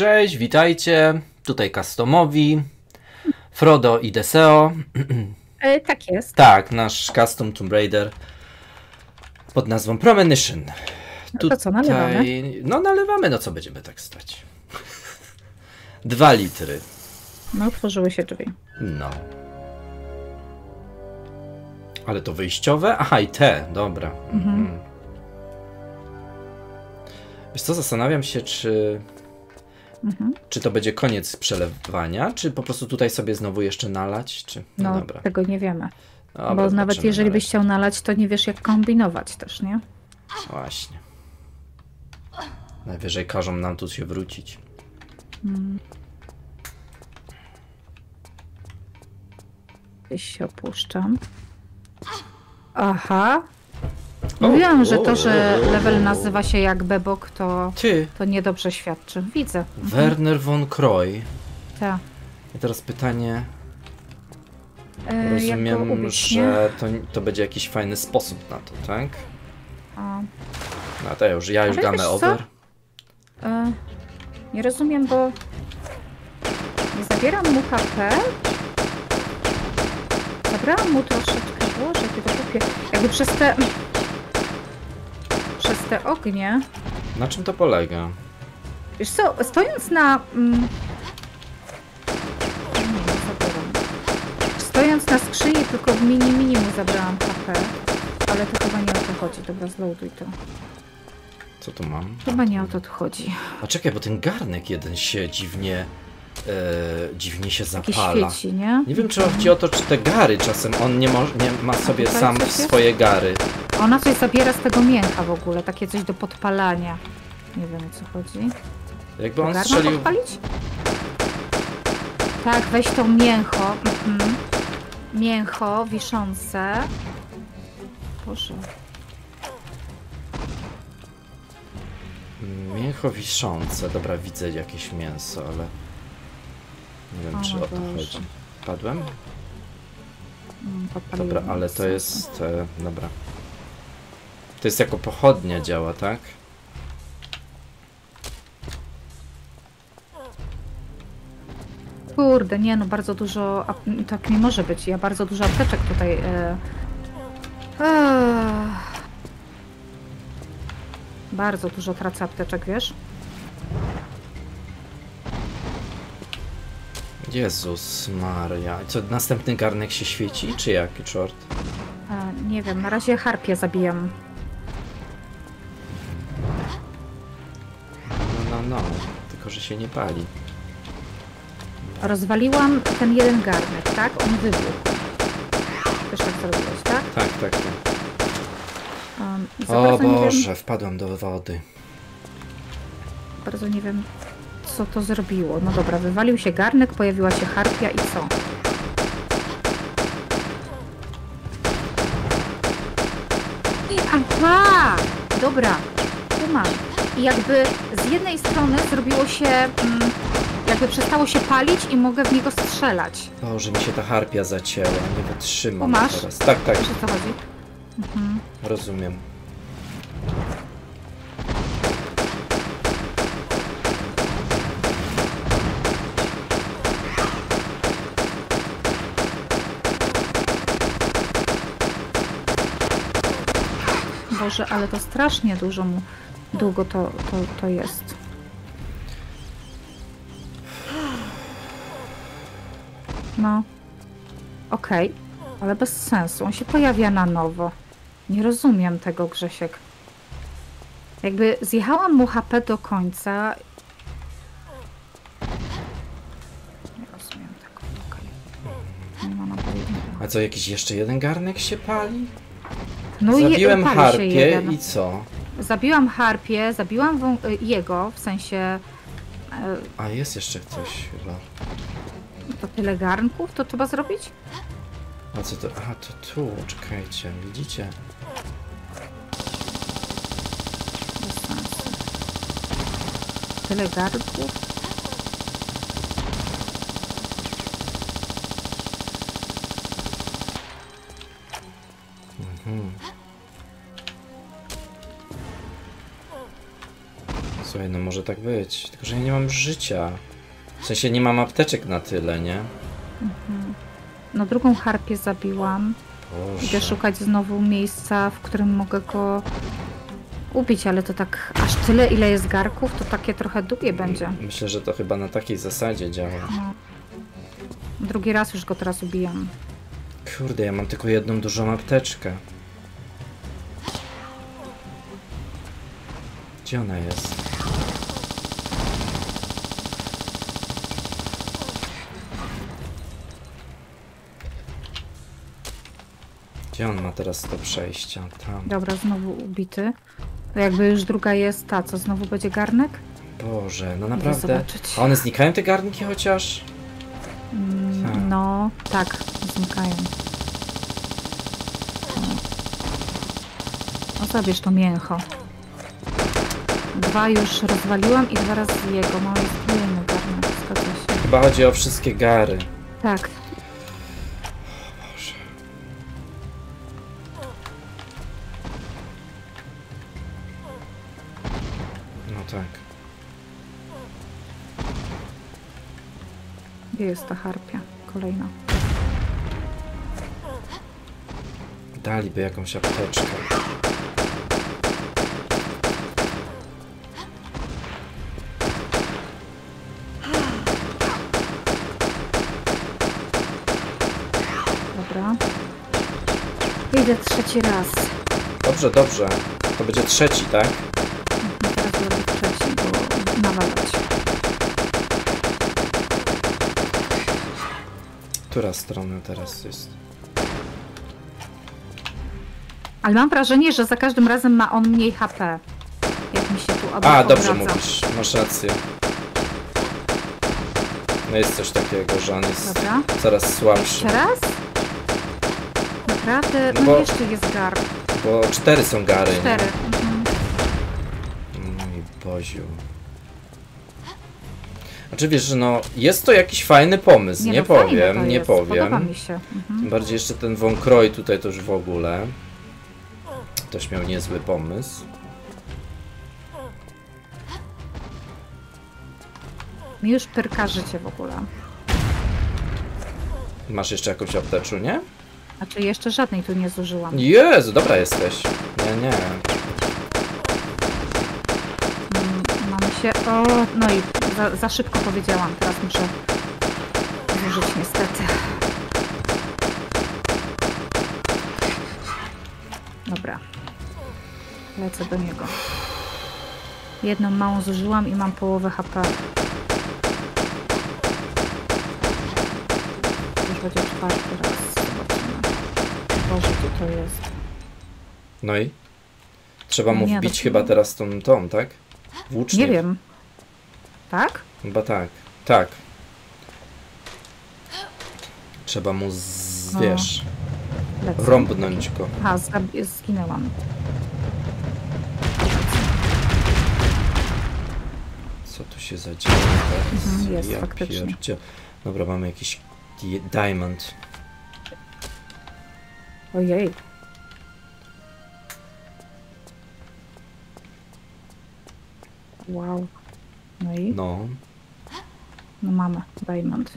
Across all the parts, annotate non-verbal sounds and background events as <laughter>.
cześć, witajcie. Tutaj customowi, Frodo i Deseo. E, tak jest. Tak, nasz custom Tomb Raider pod nazwą Premonition. No to co, nalewamy? No nalewamy, no co będziemy tak stać. Dwa litry. No, otworzyły się drzwi. No. Ale to wyjściowe? Aha, i te, dobra. Mhm. Wiesz co, zastanawiam się, czy... Mhm. Czy to będzie koniec przelewania, czy po prostu tutaj sobie znowu jeszcze nalać? Czy... No, No, dobra. tego nie wiemy. dobra Bo nawet jeżeli byś chciał nalać, to nie wiesz jak kombinować też, nie? Właśnie. Najwyżej każą nam tu się wrócić. Gdzieś się opuszczam. Aha. Mówiłam, że to, że level nazywa się jak Bebok, to, Ty, to niedobrze świadczy. Widzę. Werner von Kroy. Tak. I teraz pytanie. E, jak Rozumiem, ubić, nie? że to, to będzie jakiś fajny sposób na to, tak? A, No to ja już, ja już Ale co? over. e, nie rozumiem, bo nie zabieram mu HP. Zabrałam mu troszeczkę, boże, jakie to głupie. Jakby przez te... Przez te ognie... Na czym to polega? Wiesz co, stojąc na... Mm. Stojąc na skrzyni, tylko w mini mini mu zabrałam HP. Ale to chyba nie o to chodzi. Dobra, zloaduj to. Co tu mam? Chyba nie o to tu chodzi. A czekaj, bo ten garnek jeden się dziwnie, e, dziwnie się zapala. świeci, nie? Nie wiem, czy chodzi o to, czy te gary czasem on nie, mo- nie ma sobie sam swoje gary. Ona coś zabiera z tego mięcha w ogóle. Takie coś do podpalania. Nie wiem o co chodzi. Jakby on strzelił. podpalić? Tak, weź to mięcho. Mhm. Mięcho wiszące. Boże. Mięcho wiszące. Dobra, widzę jakieś mięso, ale. Nie wiem, O czy o to Boże. chodzi. Padłem? Mm, podpaliłam Dobra, ale to jest. E, dobra. To jest jako pochodnia działa, tak? Kurde, nie no, bardzo dużo, tak nie może być, ja bardzo dużo apteczek tutaj... E... Bardzo dużo tracę apteczek, wiesz? Jezus Maria. Co, następny garnek się świeci, czy jaki czort? E, nie wiem, na razie harpie zabijam. Się nie pali. Rozwaliłam ten jeden garnek, tak? On wybuchł. Też tak zrobiłeś, tak? Tak, tak, tak. Um, O nie wiem, Boże, wpadłem do wody. bardzo nie wiem, co to zrobiło. No dobra, wywalił się garnek, pojawiła się harpia i co? Aha! Dobra, tu mam. I jakby z jednej strony zrobiło się, mm, jakby przestało się palić i mogę w niego strzelać. Boże, mi się ta harpia zacięła. Nie wytrzymam masz? teraz. Tak, tak, Wiesz o co chodzi? Mhm. rozumiem. Boże, ale to strasznie dużo mu, długo to, to, to jest. No. Okej, ale bez sensu. On się pojawia na nowo. Nie rozumiem tego, Grzesiek. Jakby zjechałam mu HP do końca. Nie rozumiem tego. Okej. Nie ma napojnego. A co, jakiś jeszcze jeden garnek się pali? No Zabiłem harpię jeden. i co? Zabiłam harpię, zabiłam wą- y, jego, w sensie e, A jest jeszcze coś chyba. to tyle garnków, to trzeba zrobić? A co to? A to tu, czekajcie, widzicie? Tyle garnków? Mhm. No może tak być. Tylko, że ja nie mam życia. W sensie nie mam apteczek na tyle, nie? No drugą harpię zabiłam. Idę Boże. szukać znowu miejsca, w którym mogę go ubić, ale to tak aż tyle, ile jest garków, to takie trochę długie będzie. Myślę, że to chyba na takiej zasadzie działa. No. Drugi raz już go teraz ubijam. Kurde, ja mam tylko jedną dużą apteczkę. Gdzie ona jest? Gdzie on ma teraz to przejścia? Tam. Dobra, znowu ubity. To jakby już druga jest ta, co znowu będzie garnek? Boże, no naprawdę. A one znikają te garnki chociaż? Mm, Tak. No, tak, znikają. No zabierz to mięcho. Dwa już rozwaliłam i dwa razy jego. Mam jest kolejny garnek, zgadza się. Chyba chodzi o wszystkie gary. Tak, tak. gdzie jest ta harpia? Kolejna. Daliby jakąś apteczkę. Dobra. Idę trzeci raz. Dobrze, dobrze. To będzie trzeci, tak? No teraz zrobię trzeci, bo nawalać. Która strona teraz jest? Ale mam wrażenie, że za każdym razem ma on mniej HP. Jak mi się tu A, dobrze mówisz. Masz rację. No jest coś takiego, że on jest Dobra. coraz słabszy. Jeszcze raz? Naprawdę? No No, bo- jeszcze jest gar. Bo cztery są gary, Cztery. nie? Mhm. Mój Boziu. Znaczy wiesz, że no jest to jakiś fajny pomysł, nie, no, fajne powiem, nie jest. Podoba powiem. mi się. Mhm. Tym bardziej jeszcze ten wąkroj tutaj to już w ogóle. Też miał niezły pomysł. Mi już pyrka życie w ogóle. Masz jeszcze jakąś apteczu, nie? Znaczy jeszcze żadnej tu nie zużyłam. Jezu, dobra jesteś. Nie, nie. Mm, Mam się... O, no i za, za szybko powiedziałam. Teraz muszę zużyć niestety. Dobra. Lecę do niego. Jedną małą zużyłam i mam połowę HP. Już będzie czwarty raz. Zobaczymy. Boże, co to jest? No i? Trzeba mu Nie, wbić to- chyba teraz tą, tą, tak? Włócznik. Nie wiem. Tak? Chyba tak. Tak. Trzeba mu z, No. wiesz, Lecę. rąbnąć go. Aha, zab- zginęłam. Co tu się zadziało teraz? Mhm, jest, faktycznie. pierdzie- Dobra, mamy jakiś di- diamond. Ojej. Wow. No i? No, No mamy. Diamond.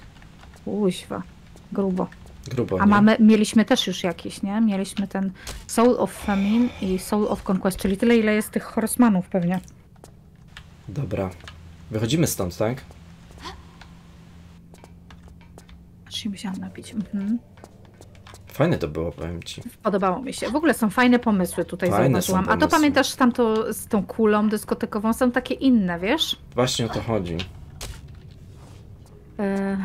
Uźwa. Grubo. grubo, A nie? mamy, mieliśmy też już jakieś, nie? Mieliśmy ten Soul of Famine i Soul of Conquest, czyli tyle, ile jest tych horsemanów pewnie. Dobra. Wychodzimy stąd, tak? Aż się musiałam napić. Mhm. Fajne to było, powiem ci. Podobało mi się. W ogóle są fajne pomysły tutaj Fajne zauważyłam. A to pamiętasz tamto z tą kulą dyskotekową? Są takie inne, wiesz? Właśnie o to chodzi. E,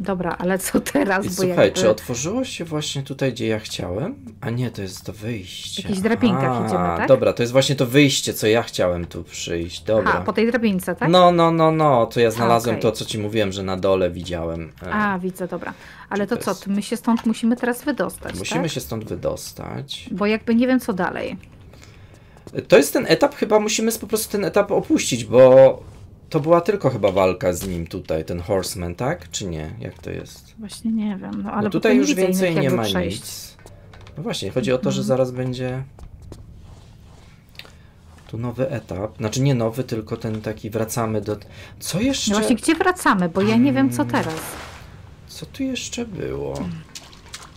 dobra, ale co teraz? I Bo słuchaj, jakby... czy otworzyło się właśnie tutaj, gdzie ja chciałem? A nie, to jest to wyjście. W jakichś drabinkach A, idziemy, tak? Dobra, to jest właśnie to wyjście, co ja chciałem tu przyjść. Dobra. A, po tej drabince, tak? No, no, no, no, to ja znalazłem okej. to, co ci mówiłem, że na dole widziałem. E, A, widzę, dobra. Ale to to co, jest- my się stąd musimy teraz wydostać, Musimy tak? się stąd wydostać. Bo jakby nie wiem, co dalej. To jest ten etap, chyba musimy po prostu ten etap opuścić, bo to była tylko chyba walka z nim tutaj, ten horseman, tak? Czy nie? Jak to jest? Właśnie nie wiem, no ale No tutaj tu nie już więcej nie ma przejść. nic. No właśnie, chodzi o to, że Mhm. zaraz będzie Tu nowy etap. Znaczy nie nowy, tylko ten taki wracamy do... Co jeszcze? No właśnie, gdzie wracamy? Bo ja nie wiem, co Mm. teraz. Co tu jeszcze było?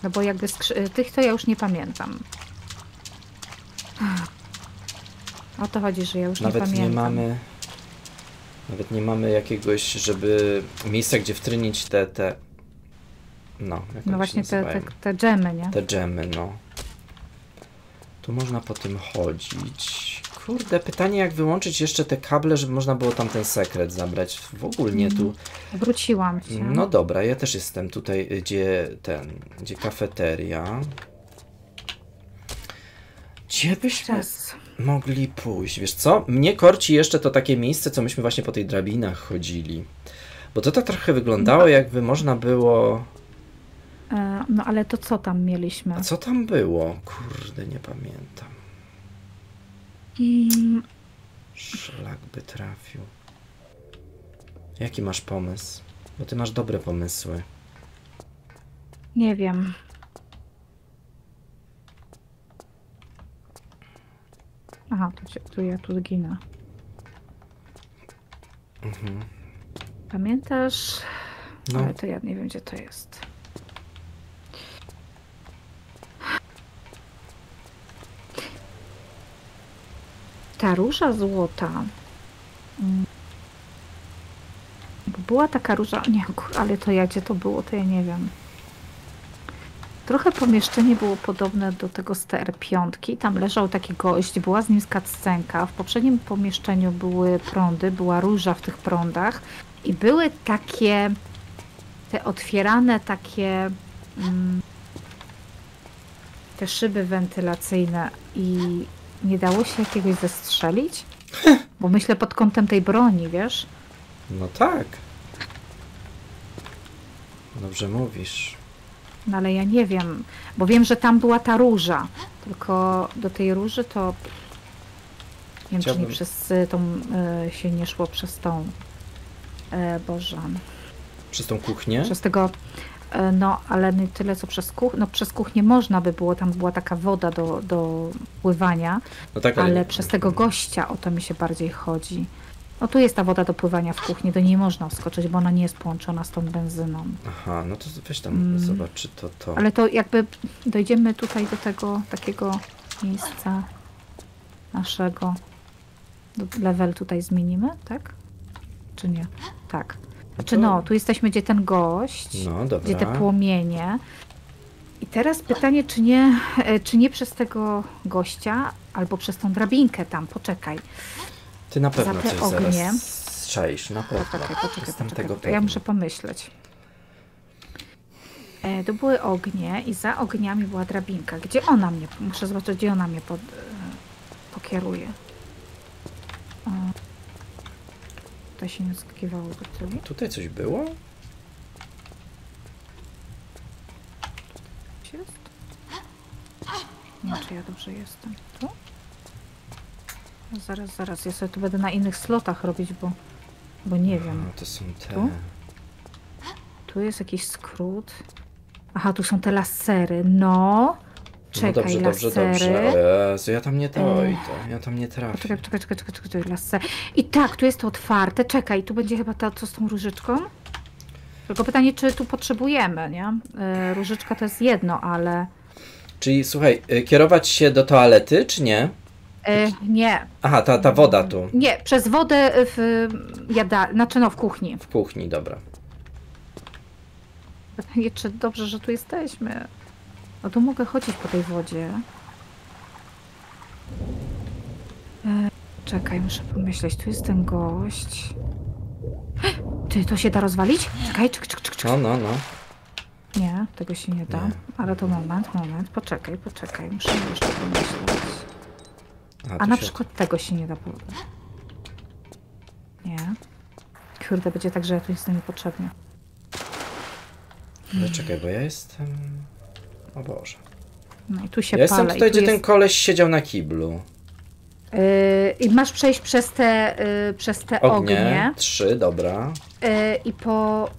No bo jakby skrzy- tych to ja już nie pamiętam. O to chodzi, że ja już Nawet nie nie, pamiętam. mamy... Nawet nie mamy jakiegoś, żeby... Miejsca, gdzie wtrynić te... te... No, jak No się właśnie te, te, te dżemy, nie? Te dżemy, no. Tu można po tym chodzić. Kurde, pytanie jak wyłączyć jeszcze te kable, żeby można było tam ten sekret zabrać. W ogóle nie tu. Wróciłam cię. No dobra, ja też jestem tutaj, gdzie ten, gdzie kafeteria. Gdzie byśmy Czas. Mogli pójść? Wiesz co? Mnie korci jeszcze to takie miejsce, co myśmy właśnie po tej drabinach chodzili. Bo to tak trochę wyglądało, jakby można było... E, no ale to co tam mieliśmy? A co tam było? Kurde, nie pamiętam. Mm, Szlak by trafił. Jaki masz pomysł? Bo ty masz dobre pomysły. nie wiem. Aha, tu, cię- tu ja tu zginę. Mhm. Pamiętasz? No, Ale to ja nie wiem, gdzie to jest. Ta róża złota. mm, Bo była taka róża. Nie, ale to ja gdzie to było, to ja nie wiem. Trochę pomieszczenie było podobne do tego z TR5. Tam leżał taki gość, była z nim skaccenka. W poprzednim pomieszczeniu były prądy, była róża w tych prądach. I były takie te otwierane takie mm, te szyby wentylacyjne i nie dało się jakiegoś zestrzelić? <laughs> Bo myślę pod kątem tej broni, wiesz? no tak. Dobrze mówisz. No ale ja nie wiem, bo wiem, że tam była ta róża, tylko do tej róży to nie wiem, czy nie Chciałbym- przez y, tą y, się nie szło przez tą e, Boże, Przez tą kuchnię? przez tego e, no, ale nie tyle co przez kuchnię, no przez kuchnię można by było, tam była taka woda do, do pływania, No tak, ale przez tego gościa o to mi się bardziej chodzi. No tu jest ta woda do pływania w kuchni, do niej można wskoczyć, bo ona nie jest połączona z tą benzyną. Aha, no to weź tam Mm. zobacz, czy to to. Ale to jakby dojdziemy tutaj do tego takiego miejsca naszego. Level tutaj zmienimy, tak? Czy nie? Tak. Znaczy to- no, tu jesteśmy, gdzie ten gość, No gdzie te płomienie. I teraz pytanie, czy nie, e, czy nie przez tego gościa, albo przez tą drabinkę tam, poczekaj. Ty na pewno Zaple coś ognie. zaraz czaisz, na pewno. Poczekaj, poczekaj, Jestem poczekaj. tego Ja pewny. muszę pomyśleć. E, to były ognie i za ogniami była drabinka. Gdzie ona mnie, muszę zobaczyć, gdzie ona mnie pod, e, pokieruje. O. To się nie skakiwało do tyłu. Tutaj coś było? Jest? Nie czy ja dobrze jestem. Tu? No Zaraz, zaraz. Ja sobie tu będę na innych slotach robić, bo, bo nie wiem. A, to są te. Tu? Tu jest jakiś skrót. Aha, tu są te lasery. No. Czekaj, no dobrze, dobrze, lasery. dobrze. O Jezu, ja tam nie dojdę. Ja tam nie trafię. Czekaj, czekaj, czekaj, czekaj, czekaj, laser. I tak, tu jest to otwarte. Czekaj, tu będzie chyba to, co z tą różyczką. Tylko pytanie, czy tu potrzebujemy, nie? E, Różyczka to jest jedno, ale... Czyli słuchaj, y, kierować się do toalety, czy nie? E, nie, Aha, ta, ta woda tu. nie, przez wodę w jada, znaczy no w kuchni. W kuchni, dobra. Pytanie, czy dobrze, że tu jesteśmy. No tu mogę chodzić po tej wodzie. E, czekaj, muszę pomyśleć. Tu jest ten gość. Ty, to się da rozwalić? Czekaj, czekaj, czekaj, czekaj. No, no, no. Nie, tego się nie da. Nie. Ale to moment, moment. Poczekaj, poczekaj. Muszę jeszcze pomyśleć. A, A na się- przykład tego się nie da. po- Nie. Kurde, będzie tak, że ja tu jestem niepotrzebnie. Ale czekaj, bo ja jestem... O Boże. No i tu się Ja jestem palę. tutaj, i tu gdzie jest... ten koleś siedział na kiblu. Yy, I masz przejść przez te, yy, przez te ognie, Ognie. Trzy, dobra. yy, i po.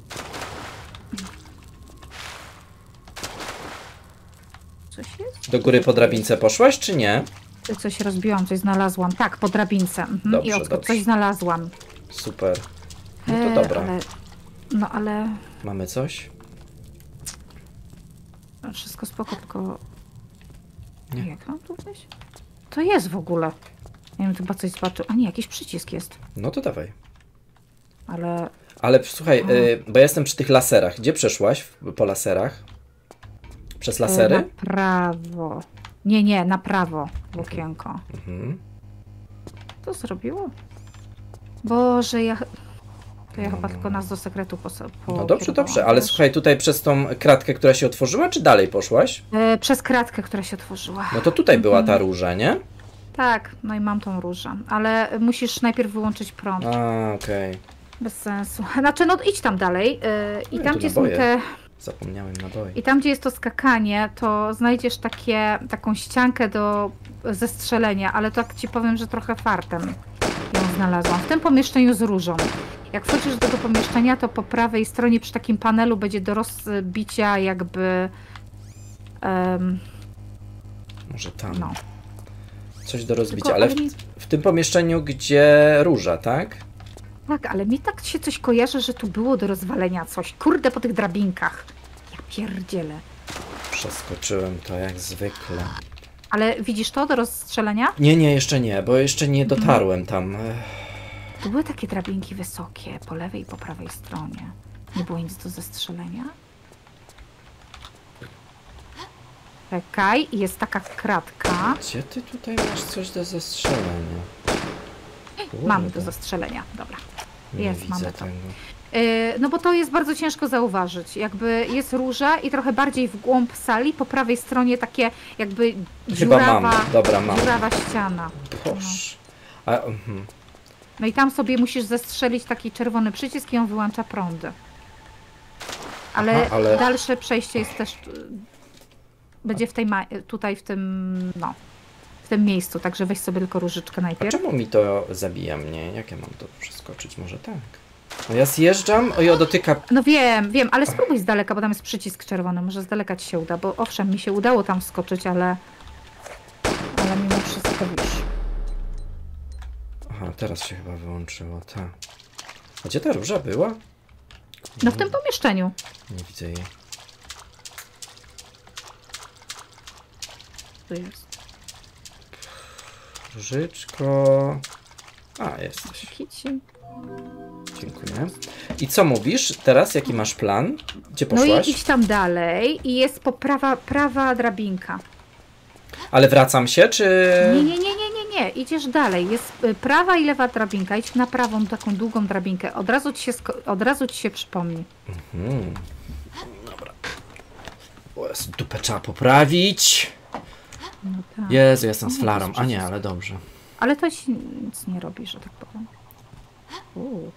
Coś jest? Do góry po drabince poszłaś, czy nie? Coś rozbiłam, coś znalazłam. Tak, po drabince. Mhm. Dobrze, I odskok, coś znalazłam. Super. No E, to dobra. Ale, no ale Mamy coś? wszystko spoko, tylko... Nie. Jak mam tu wejść? To jest w ogóle. Nie wiem, chyba coś zobaczył. A nie, jakiś przycisk jest. No to dawaj. Ale Ale słuchaj, y, bo ja jestem przy tych laserach. Gdzie przeszłaś po laserach? Przez e, lasery? na prawo. Nie, nie, na prawo w okienko. Mhm. Co zrobiło? Boże, ja... To ja chyba No. tylko nas do sekretu po, po No dobrze, dobrze, ale słuchaj, tutaj przez tą kratkę, która się otworzyła, czy dalej poszłaś? E, przez kratkę, która się otworzyła. No to tutaj była Mhm. ta róża, nie? Tak, no i mam tą różę, ale musisz najpierw wyłączyć prąd. A, okej. Bez sensu. Znaczy, no idź tam dalej yy, i tam, gdzie są te... Zapomniałem naboi. I tam, gdzie jest to skakanie, to znajdziesz takie, taką ściankę do zestrzelenia, ale tak ci powiem, że trochę fartem ją znalazłam. W tym pomieszczeniu z różą. Jak wchodzisz do tego pomieszczenia, to po prawej stronie przy takim panelu będzie do rozbicia jakby... em, Może tam. no. Coś do rozbicia, Tylko ale w, w tym pomieszczeniu, gdzie róża, tak? Tak, ale mi tak się coś kojarzy, że tu było do rozwalenia coś. Kurde, po tych drabinkach. Ja pierdzielę. Przeskoczyłem to jak zwykle. Ale widzisz to do rozstrzelenia? Nie, nie, jeszcze nie, bo jeszcze nie Mhm. dotarłem tam. Tu były takie drabinki wysokie, po lewej i po prawej stronie. Nie było nic do zestrzelenia? Czekaj, jest taka kratka. Gdzie ty tutaj masz coś do zestrzelenia? Mamy Kurde, do zestrzelenia, dobra. Nie jest, widzę mamy to. tego. Yy, no bo to jest bardzo ciężko zauważyć. Jakby jest róża i trochę bardziej w głąb sali, po prawej stronie takie jakby dziurawa, mam, dobra, mam. dziurawa ściana. Boż. A, mhm. No i tam sobie musisz zestrzelić taki czerwony przycisk i on wyłącza prądy. Ale, Aha, ale- dalsze przejście jest też. y, Będzie w tej ma- tutaj w tym. No. Tym miejscu, także weź sobie tylko różyczkę A najpierw. czemu mi to zabija mnie? Jak ja mam to przeskoczyć? Może tak? No ja zjeżdżam, o ja dotyka... No wiem, wiem, ale spróbuj z daleka, bo tam jest przycisk czerwony. Może z daleka ci się uda, bo owszem, mi się udało tam wskoczyć, ale. Ale mimo wszystko wiesz. Aha, teraz się chyba wyłączyło, tak. A gdzie ta róża była? No w tym pomieszczeniu. Nie widzę jej. Tu jest. Różyczko... A, jesteś. Kici. Dziękuję. I co mówisz teraz? Jaki masz plan? Gdzie No poszłaś? i idź tam dalej i jest po prawa, prawa drabinka. Ale wracam się, czy... Nie, nie, nie, nie, nie, nie. Idziesz dalej. Jest y, prawa i lewa drabinka. Idź na prawą, taką długą drabinkę. Od razu ci się, od razu ci się przypomni. Hmm. Dobra. Jezu, dupę trzeba poprawić. No tak. Jezu, jestem z flarą. A nie, ale dobrze. Ale to ci nic nie robi, że tak powiem. Uuu.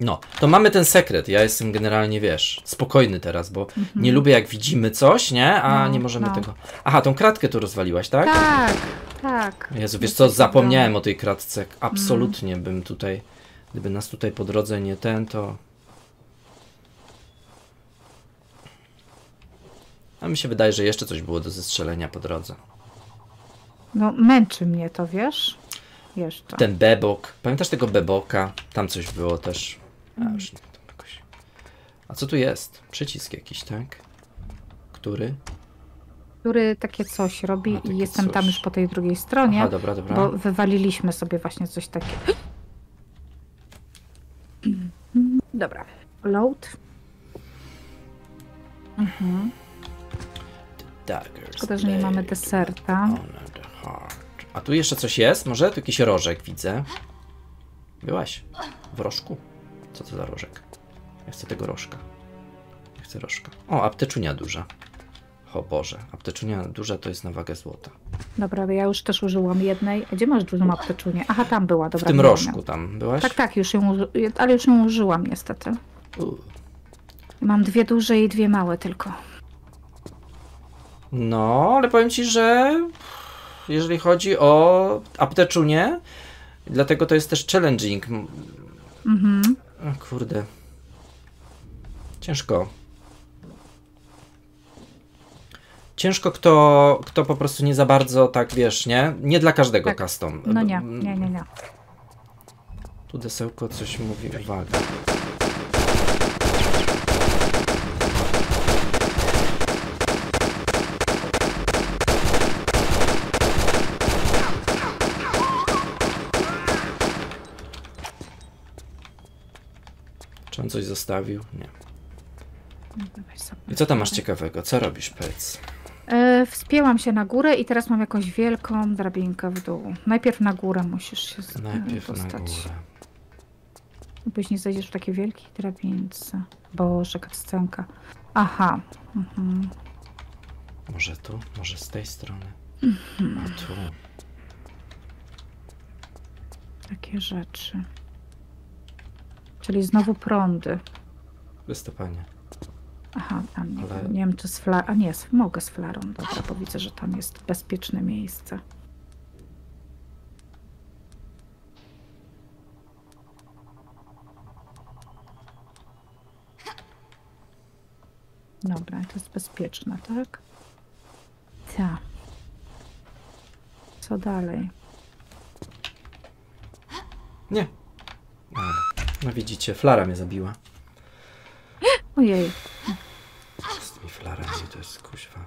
No, to mamy ten sekret. Ja jestem generalnie, wiesz, spokojny teraz, bo Mhm. nie lubię jak widzimy coś, nie? A No, nie możemy no. tego... Aha, tą kratkę tu rozwaliłaś, tak? Tak, tak. Jezu, wiesz co, zapomniałem o tej kratce. Absolutnie bym tutaj... Gdyby nas tutaj po drodze nie ten, to... A mi się wydaje, że jeszcze coś było do zestrzelenia po drodze. No męczy mnie to, wiesz? Jeszcze. Ten bebok. Pamiętasz tego beboka? Tam coś było też. A, Mm. już nie tam jakoś. A co tu jest? Przycisk jakiś, tak? Który? Który takie coś robi A, i jestem tam coś. już po tej drugiej stronie, Aha, dobra, dobra. bo wywaliliśmy sobie właśnie coś takiego. <clears throat> Dobra. Load. Mhm. Szkoda, że nie mamy deserta. A tu jeszcze coś jest? Może? Tu jakiś rożek widzę. Byłaś w rożku? Co to za rożek? Ja chcę tego rożka. Ja chcę rożka. O, apteczunia duża. O Boże, apteczunia duża to jest na wagę złota. Dobra, ja już też użyłam jednej. Gdzie masz dużą apteczunię? Aha, tam była, W dobra. tym nie rożku umiem. tam byłaś? Tak, tak, już ją, ale już ją użyłam niestety. U. Mam dwie duże i dwie małe tylko. No, ale powiem ci, że jeżeli chodzi o apteczunię, dlatego to jest też challenging. Mhm. O, kurde. Ciężko. ciężko kto, kto po prostu nie za bardzo tak, wiesz, nie? Nie dla każdego Tak. custom. No nie, nie, nie, nie. Tu desełko coś mówi, uwaga. On coś zostawił? Nie. Sobie. I co tam masz ciekawego? Co robisz, powiedz? E, wspięłam się na górę i teraz mam jakąś wielką drabinkę w dół. Najpierw na górę musisz się Najpierw na górę. Później zejdziesz w takiej wielkiej drabince. Boże, scenka. Aha. Mhm. Może tu? Może z tej strony? Mhm. A tu. Takie rzeczy. Czyli znowu prądy. Wystąpanie. Aha, tam nie, Ale- wiem, nie wiem czy z flarą. A nie, mogę z flarą. Dobra, bo widzę, że tam jest bezpieczne miejsce. Dobra, to jest bezpieczne, tak? Tak. Co dalej? Nie. Ale, no widzicie, flara mnie zabiła. Ojej, Z tymi flarami to jest kuźwa.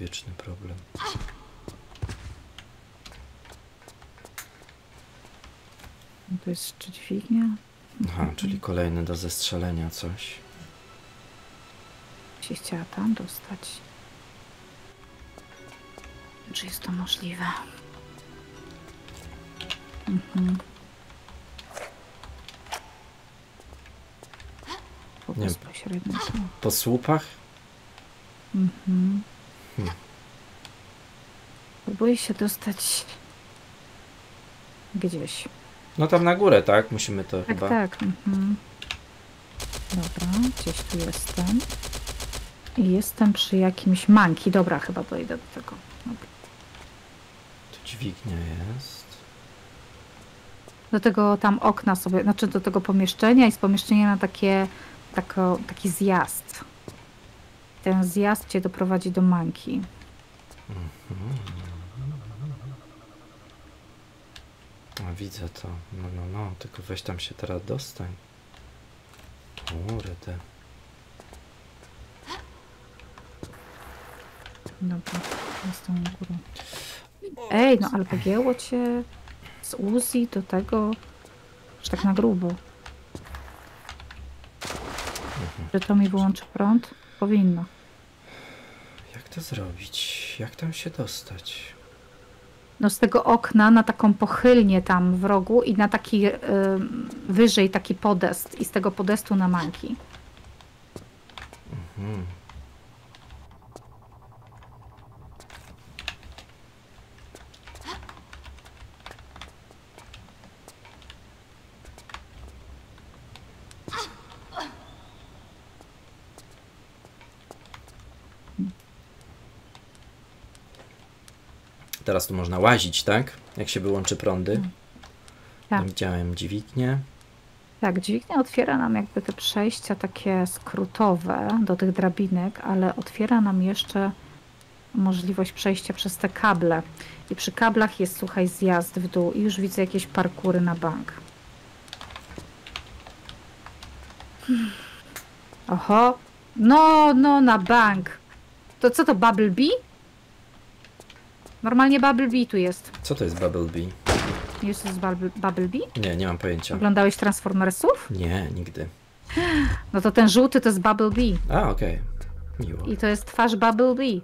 Wieczny problem. to jest dźwignia? Aha, czyli kolejny do zestrzelenia coś. się chciała tam dostać. Czy jest to możliwe? Mhm. Po Nie. bezpośrednio. Po słupach? Mhm. Hmm. Próbuję się dostać gdzieś. No tam na górę, tak? Musimy to Tak, chyba. tak. Mhm. Dobra, gdzieś tu jestem. I jestem przy jakimś manki. Dobra, chyba dojdę do tego. Dobra. Tu dźwignia jest. Do tego tam okna sobie, znaczy do tego pomieszczenia i z pomieszczenia na takie, tako, taki zjazd. Ten zjazd cię doprowadzi do manki. A widzę to. No, no, no. Tylko weź tam się teraz dostań. Kurde. Dobra, jestem u góry. Ej, no ale pogięło cię z Uzi do tego, że tak na grubo. Czy to mi wyłączy prąd? Powinno. Jak to zrobić? Jak tam się dostać? No z tego okna na taką pochylnię tam w rogu i na taki y, wyżej taki podest i z tego podestu na manki. Hmm. Teraz tu można łazić, tak? Jak się wyłączy prądy. Tak. Widziałem dźwignię. Tak, dźwignia otwiera nam jakby te przejścia takie skrótowe do tych drabinek, ale otwiera nam jeszcze możliwość przejścia przez te kable. I przy kablach jest, słuchaj, zjazd w dół i już widzę jakieś parkury na bank. Oho, no, no, na bank. To co to, Bubble Bee? Normalnie Bubble Bee tu jest. Co to jest Bubblebee? Jest z Bubble, Bubble Bee? Nie, nie mam pojęcia. Oglądałeś Transformersów? Nie, nigdy. No to ten żółty to jest Bubble Bee. A, okej. Miło. I to jest twarz Bubble Bee.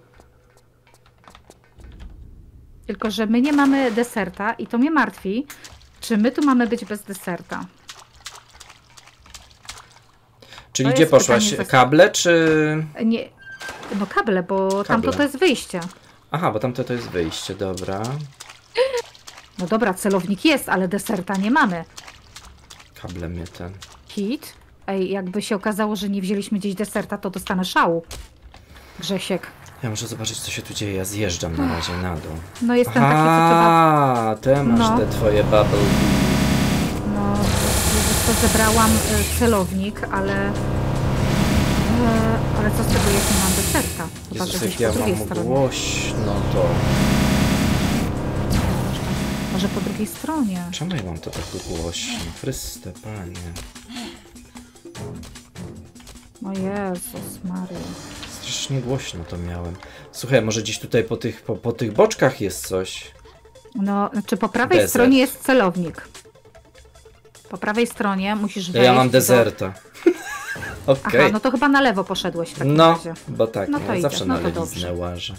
Tylko, że my nie mamy deserta i to mnie martwi. Czy my tu mamy być bez deserta? Czyli To gdzie poszłaś? Kable czy... Nie. No kable, bo tamto Kable. to jest wyjście. Aha, bo tamto to jest wyjście, dobra. No dobra, celownik jest, ale deserta nie mamy. Kable mnie ten... Hit. Ej, jakby się okazało, że nie wzięliśmy gdzieś deserta, to dostanę szału. Grzesiek. Ja muszę zobaczyć, co się tu dzieje. Ja zjeżdżam na razie na dół. No jestem taki, co trzeba... Te masz No. te twoje bubble. No, to zebrałam y, celownik, ale... Ale co z tego, jak nie mam deserta? Chyba, że Jezus, gdzieś jak po ja drugiej mam stronie. głośno to. Może po drugiej stronie. Czemu ja mam to tak głośno? Chryste, panie. O Jezus Maria. Strasznie głośno to miałem. Słuchaj, może gdzieś tutaj po tych, po, po tych boczkach jest coś. No, znaczy po prawej Desert. stronie jest celownik. Po prawej stronie musisz To wejść ja mam do-. <laughs> Okej. Aha, no to chyba na lewo poszedłeś w takim No, razie. bo tak, No to idę, zawsze no na lewiznę łażę.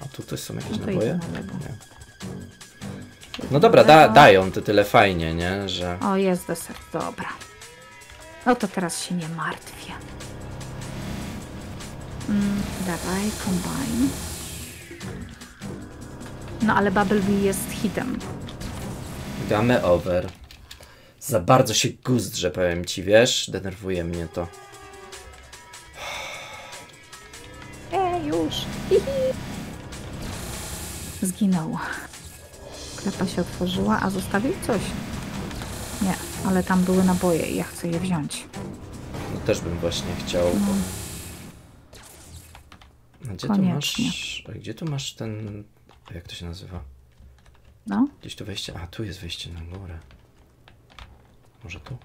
A tutaj są jakieś No to naboje? No dobra, da, dają to tyle fajnie, nie? Że... O, jest deser, dobra. No to teraz się nie martwię. Mm, dawaj, combine. No ale Bumblebee jest hitem. Game over. Za bardzo się guzdrze, powiem ci, wiesz? Denerwuje mnie to. E, już. Hihi. Zginął. Klepa się otworzyła, a zostawił coś. Nie, ale tam były naboje i ja chcę je wziąć. No też bym właśnie chciał. No, A gdzie tu koniecznie. masz. A gdzie tu masz ten. Jak to się nazywa? no. Gdzieś tu wejście. A tu jest wejście na górę. Może tu?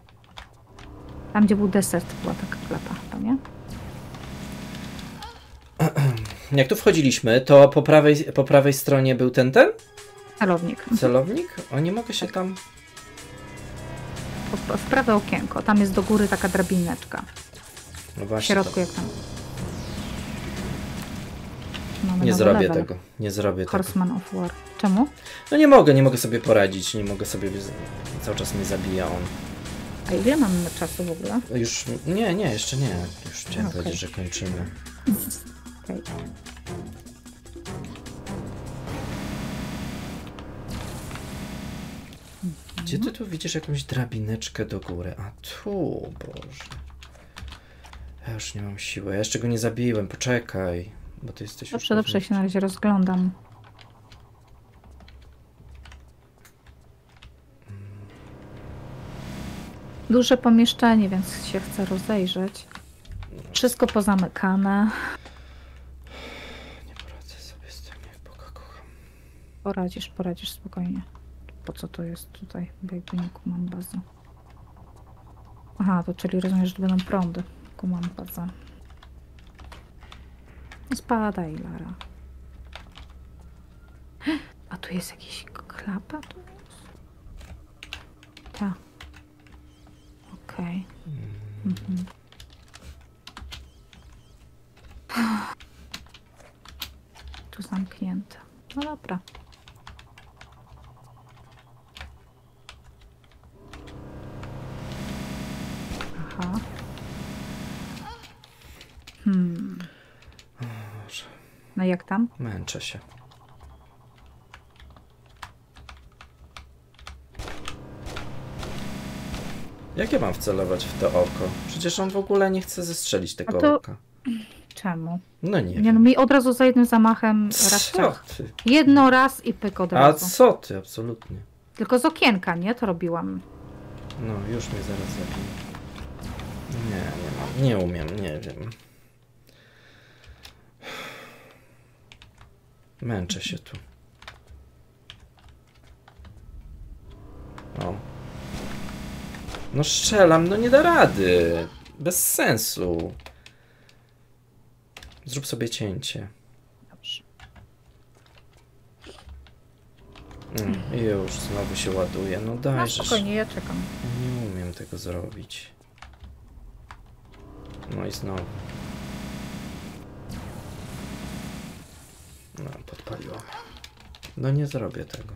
Tam, gdzie był desert, była taka klepa, chyba, nie? <clears throat> Jak tu wchodziliśmy, to po prawej, po prawej stronie był ten ten Celownik. celownik? O, nie mogę się tam. W, w prawe okienko. Tam jest do góry taka drabineczka. No W właśnie. środku to- jak tam. Mamy Nie zrobię level. tego. Nie zrobię tego. Horseman of War. Czemu? No nie mogę, nie mogę sobie poradzić. Nie mogę sobie. Cały czas mnie zabija on. A ile mamy czasu w ogóle? Już. Nie, nie, jeszcze nie. Już chciałem Okej. powiedzieć, że kończymy. Okej. Gdzie ty tu widzisz jakąś drabineczkę do góry? A tu, Boże. Ja już nie mam siły. Ja jeszcze go nie zabiłem. Poczekaj. Bo ty jesteś Dobrze, dobrze, się na razie rozglądam. Duże pomieszczenie, więc się chcę rozejrzeć. Wszystko pozamykane. Nie poradzę sobie z tym, jak Boga kocham. Poradzisz, poradzisz spokojnie. Po co to jest tutaj? Bo jakby nie kumam bazy. Aha, to czyli rozumiesz, że będą prądy. Kumam bazę. No Spadaj, Lara. A tu jest jakiś klapa? Tu jest? Ta. Okej. Mhm. Tu zamknięte. No dobra. Aha. Hmm. No jak tam? męczę się. Jak ja mam wcelować w to oko? Przecież on w ogóle nie chce zestrzelić tego A to- oka. Czemu? No nie, Nie, no mi od razu za jednym zamachem raz Co ty? Jedno raz i pyk od A razu. co ty? Absolutnie. Tylko z okienka, nie? To robiłam. No, już mnie zaraz zabije. Nie, nie mam. Nie umiem, nie wiem. Męczę się tu. O. No strzelam, no nie da rady. Bez sensu. Zrób sobie cięcie. Dobrze. Mm, już, znowu się ładuje. No No dajże. spokojnie, ja czekam. Nie umiem tego zrobić. No i znowu. No, podpaliło. No nie zrobię tego.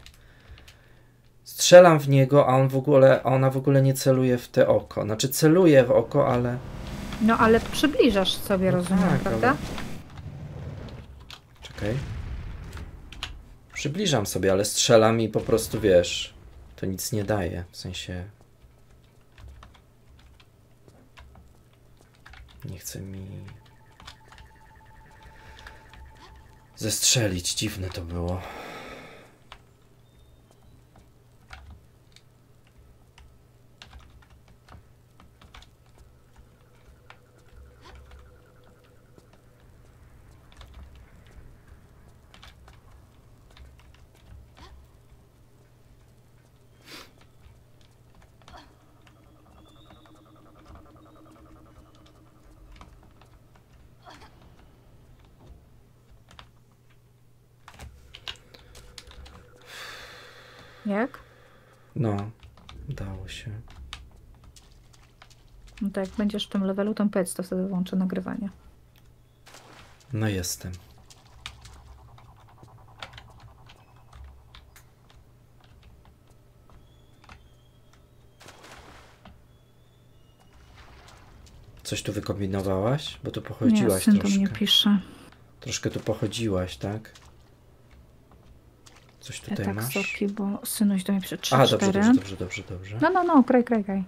Strzelam w niego, a on w ogóle, a ona w ogóle nie celuje w te oko. Znaczy celuje w oko, ale... No ale przybliżasz sobie, No rozumiem, tak, prawda? ale- Czekaj. Przybliżam sobie, ale strzelam i po prostu wiesz, to nic nie daje. W sensie. Nie chce mi. Zestrzelić. Dziwne to było. Jak? No, udało się. No to jak będziesz w tym levelu, to powiedz, to wtedy włączę nagrywanie. No jestem. Coś tu wykombinowałaś? Bo tu Nie, pochodziłaś mnie troszkę. pisze. Troszkę tu pochodziłaś, tak? Coś Ja tutaj tak, masz? sorki, bo synuś do mnie 3, A, dobrze, 4. dobrze, dobrze, dobrze, dobrze. No, no, no, kraj, kraj, kraj.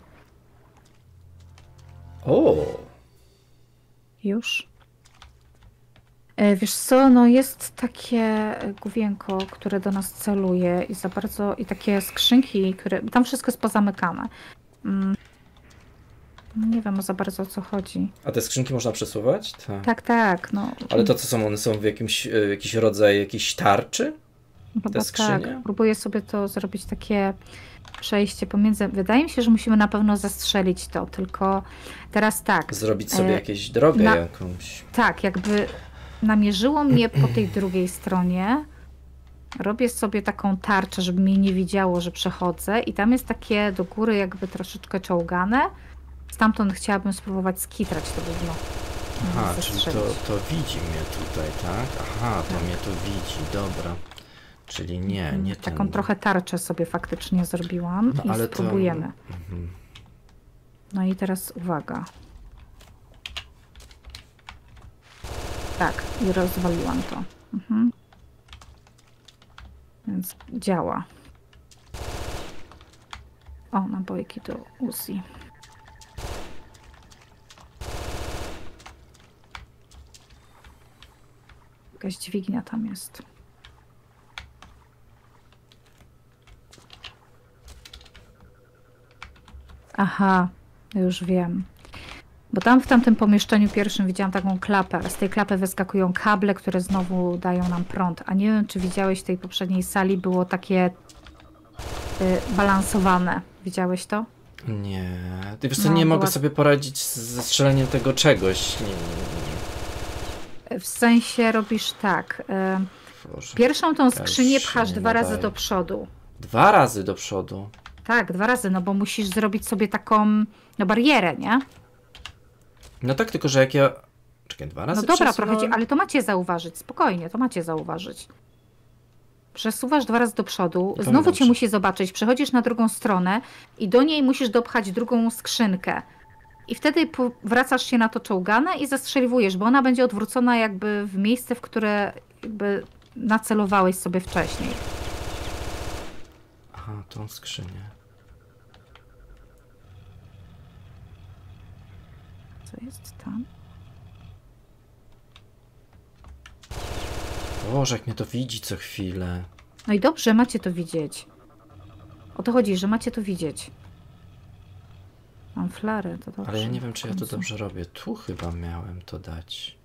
O! Już. E, Wiesz co, no jest takie główienko, które do nas celuje i za bardzo, i takie skrzynki, które, tam wszystko jest pozamykane. Mm. Nie wiem za bardzo o co chodzi. A te skrzynki można przesuwać? Tak. Tak, tak, no. Ale to co są? One są w jakimś, e, jakiś rodzaj jakiejś tarczy? Chyba skrzynie? tak. Próbuję sobie to zrobić takie przejście pomiędzy. Wydaje mi się, że musimy na pewno zastrzelić to, tylko teraz tak. Zrobić sobie E, jakąś drogę na- jakąś. Tak, jakby namierzyło mnie <clears throat> po tej drugiej stronie. Robię sobie taką tarczę, żeby mnie nie widziało, że przechodzę i tam jest takie do góry jakby troszeczkę czołgane. Stamtąd chciałabym spróbować skitrać to gówno. Aha, czyli to, to widzi mnie tutaj, tak? Aha, to Tak. mnie tu widzi, dobra. Czyli nie, Mm, nie Taką trochę tarczę sobie faktycznie zrobiłam No, i ale to- spróbujemy. Mhm. No i teraz uwaga. Tak, i rozwaliłam to. Mhm. Więc działa. O, nabojki do Uzi. Jakaś dźwignia tam jest. Aha, już wiem. Bo tam w tamtym pomieszczeniu pierwszym widziałam taką klapę, a z tej klapy wyskakują kable, które znowu dają nam prąd. A nie wiem, czy widziałeś w tej poprzedniej sali, było takie y, balansowane. Widziałeś to? Nie. Ty wiesz co, No, nie mogę była- sobie poradzić ze strzeleniem tego czegoś. Nie, nie, nie, W sensie robisz tak. y. Boże. Pierwszą tą skrzynię pchasz dwa razy do przodu. Dwa razy do przodu. Tak, dwa razy, no bo musisz zrobić sobie taką no, barierę, nie? No tak, tylko że jak ja... Czekaj, dwa razy No dobra, ci- ale to macie zauważyć, spokojnie, to macie zauważyć. Przesuwasz dwa razy do przodu, znowu cię musi zobaczyć, przechodzisz na drugą stronę i do niej musisz dopchać drugą skrzynkę. I wtedy wracasz się na to czołgane i zastrzeliwujesz, bo ona będzie odwrócona jakby w miejsce, w które jakby nacelowałeś sobie wcześniej. Aha, tą skrzynię. Tam? Boże, jak mnie to widzi co chwilę. No i dobrze, macie to widzieć. O to chodzi, że macie to widzieć. Mam flarę, to dobrze. Ale ja nie wiem, czy ja to dobrze robię. Tu chyba miałem to dać.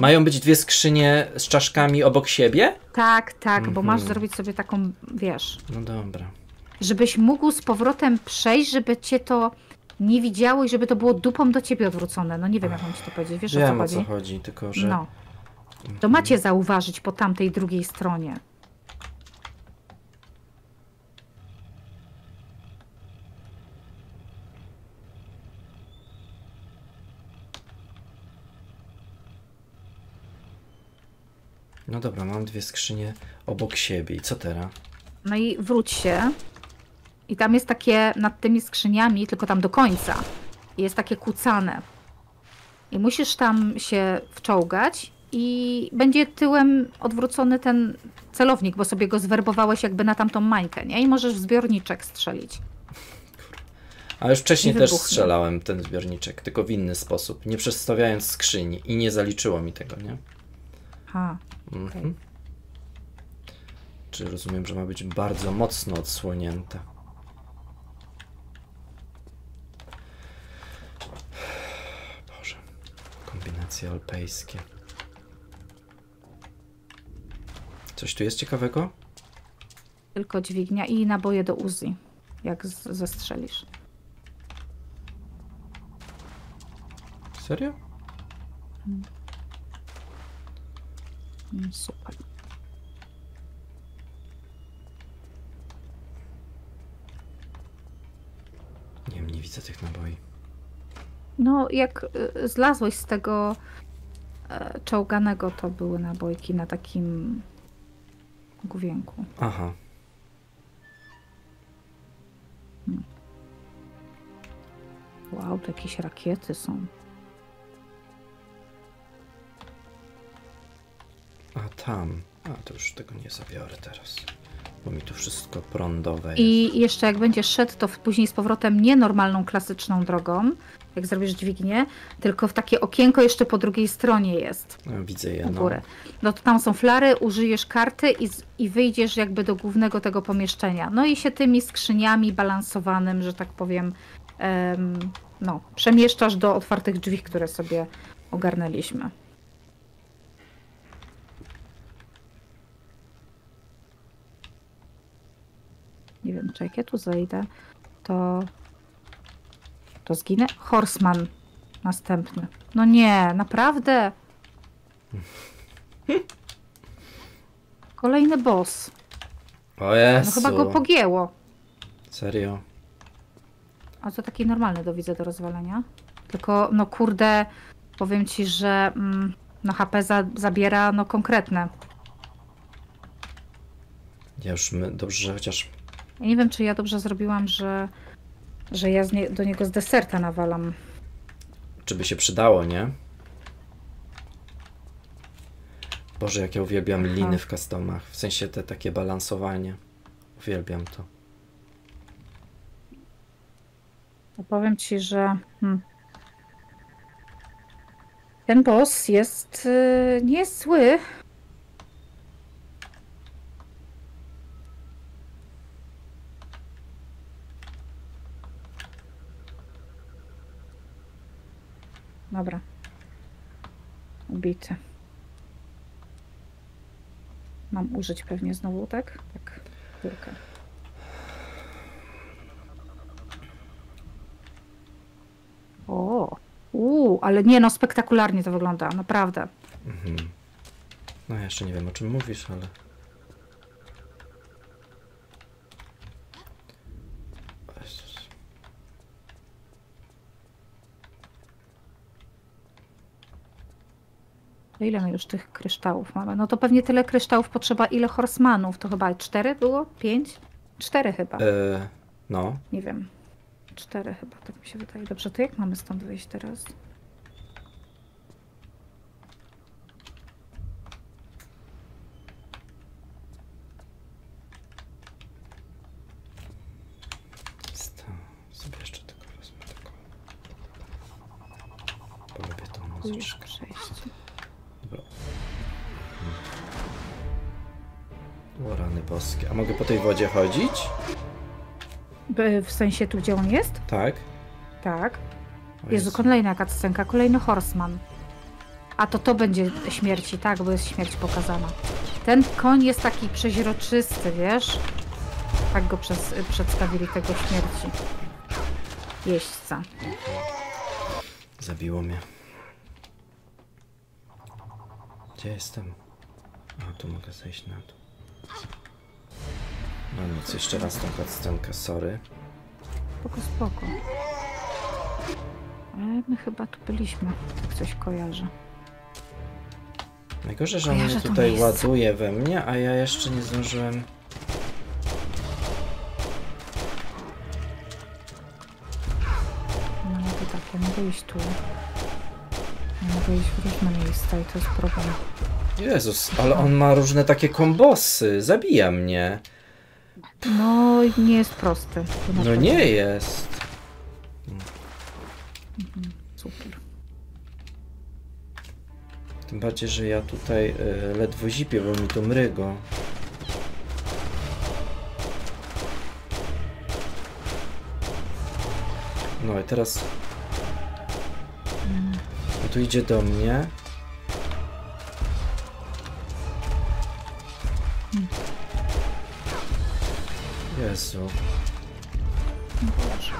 Mają być dwie skrzynie z czaszkami obok siebie? Tak, tak, bo masz Mhm. zrobić sobie taką, wiesz, No dobra. żebyś mógł z powrotem przejść, żeby cię to nie widziało i żeby to było dupą do ciebie odwrócone. No nie wiem, jak mam ci to powiedzieć. Wiesz o co Wiem o chodzi? co chodzi, tylko że... No. To macie zauważyć po tamtej drugiej stronie. No dobra, mam dwie skrzynie obok siebie. I co teraz? No i wróć się. I tam jest takie nad tymi skrzyniami, tylko tam do końca. Jest takie kucane. I musisz tam się wczołgać i będzie tyłem odwrócony ten celownik, bo sobie go zwerbowałeś jakby na tamtą mańkę, nie? I możesz w zbiorniczek strzelić. A już wcześniej Nie też strzelałem ten zbiorniczek, tylko w inny sposób. Nie przestawiając skrzyni i nie zaliczyło mi tego, nie? Ha. Mhm. Okej. Czy rozumiem, że ma być bardzo mocno odsłonięte? Stacje alpejskie. Coś tu jest ciekawego? Tylko dźwignia i naboje do Uzi, jak zestrzelisz. Serio? Hmm. Super. Nie nie widzę tych naboi. No, jak y, zlazłeś z tego e, czołganego, to były nabojki na takim główienku. Aha. Wow, to jakieś rakiety są. A tam. A to już tego nie zabiorę teraz. Bo mi tu wszystko prądowe jest. I jeszcze jak będziesz szedł, to później z powrotem nie normalną, klasyczną drogą, jak zrobisz dźwignię, tylko w takie okienko jeszcze po drugiej stronie jest. No, widzę je, no. góry. No to tam są flary, użyjesz karty i, i wyjdziesz jakby do głównego tego pomieszczenia. No i się tymi skrzyniami balansowanym, że tak powiem, em, no, przemieszczasz do otwartych drzwi, które sobie ogarnęliśmy. Nie wiem, czy jak ja tu zejdę, to to zginę. Horseman następny. No nie, naprawdę. Kolejny boss. O No Jezu. chyba go pogięło. Serio? A to taki normalny do widzę do rozwalenia. Tylko, no kurde, powiem ci, że mm, no HP za, zabiera no konkretne. Ja już my, dobrze, że chociaż Ja nie wiem, czy ja dobrze zrobiłam, że, że ja nie, do niego z deserta nawalam. czy by się przydało, nie? Boże, jak ja uwielbiam Aha. liny w customach. W sensie te takie balansowanie. Uwielbiam to. Powiem ci, że hmm, ten boss jest y, nie jest zły. Dobra. Ubity. Mam użyć pewnie znowu, tak? Tak. Piórkę. O, uuu, ale nie no, spektakularnie to wygląda, naprawdę. Mhm. No ja jeszcze nie wiem o czym mówisz, ale... O Jezus. To Ile my już tych kryształów mamy? No to pewnie tyle kryształów potrzeba. Ile horsemanów? To chyba cztery było? Pięć? Cztery chyba. E, no, Nie wiem. Cztery chyba, tak mi się wydaje. Dobrze, to jak mamy stąd wyjść teraz? Wodzie chodzić? W sensie tu, gdzie on jest? Tak? Tak. O Jezu, kolejna cutscenka, kolejny horseman. A to to będzie śmierci, tak, bo jest śmierć pokazana. Ten koń jest taki przeźroczysty, wiesz? Tak go przez, przedstawili tego śmierci. Jeźdźca. Zabiło mnie. Gdzie jestem? A, tu mogę zejść na dół. No nic, jeszcze raz tą cutscenkę, sorry. Spoko, spoko. Ale my chyba tu byliśmy, jak coś kojarzę. Najgorzej, że on mnie tutaj ładuje we mnie, a ja jeszcze nie zdążyłem... No to tak, ja mogę iść tu. Ja mogę iść w różne miejsca i to jest problem. Jezus, ale on ma różne takie kombosy, zabija mnie. No, nie jest prosty. to No nie jest. Super. Tym bardziej, że ja tutaj y, ledwo zipię, bo mi tu mrygo. No i teraz... On tu idzie do mnie. czasu. Boże.